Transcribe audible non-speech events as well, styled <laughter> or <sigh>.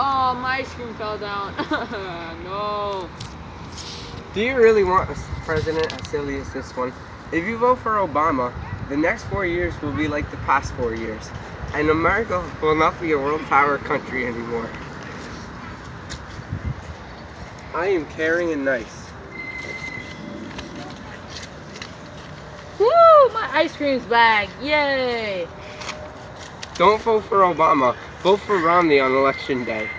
Oh, my ice cream fell down. <laughs> no. Do you really want a president as silly as this one? If you vote for Obama, the next four years will be like the past four years, and America will not be a world power country anymore. I am caring and nice. Woo! My ice cream's back. Yay! Don't vote for Obama. Vote for Romney on election day.